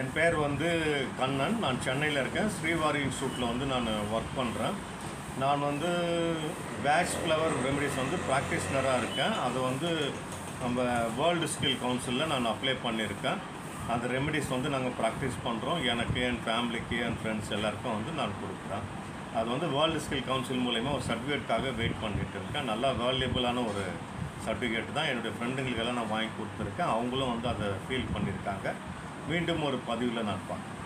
என் பேர் வந்து கண்ணன். நான் சென்னையில் இருக்கேன். ஸ்ரீவாரி இன்ஸ்டியூட்டில் வந்து நான் ஒர்க் பண்ணுறேன் நான் வந்து பேஷ் ஃப்ளவர் ரெமடிஸ் வந்து ப்ராக்டிஸ்னராக இருக்கேன். அது வந்து நம்ம வேர்ல்டு ஸ்கில் கவுன்சிலில் நான் அப்ளை பண்ணியிருக்கேன். அந்த ரெமெடிஸ் வந்து நாங்கள் ப்ராக்டிஸ் பண்ணுறோம் எனக்கு என் ஃபேமிலிக்கு என் ஃப்ரெண்ட்ஸ் எல்லாருக்கும் வந்து நான் கொடுக்குறேன். அது வந்து வேர்ல்டு ஸ்கில் கவுன்சில் மூலயமா ஒரு சர்டிஃபிகேட்காக வெயிட் பண்ணிட்டு இருக்கேன். நல்லா வேல்யூபிளான ஒரு சர்டிஃபிகேட் தான் என்னுடைய ஃப்ரெண்டுங்களுக்கெல்லாம் நான் வாங்கி கொடுத்துருக்கேன். அவங்களும் வந்து அதை ஃபீல் பண்ணியிருக்காங்க. மீண்டும் ஒரு பதிவில் நான் பார்க்குறேன்.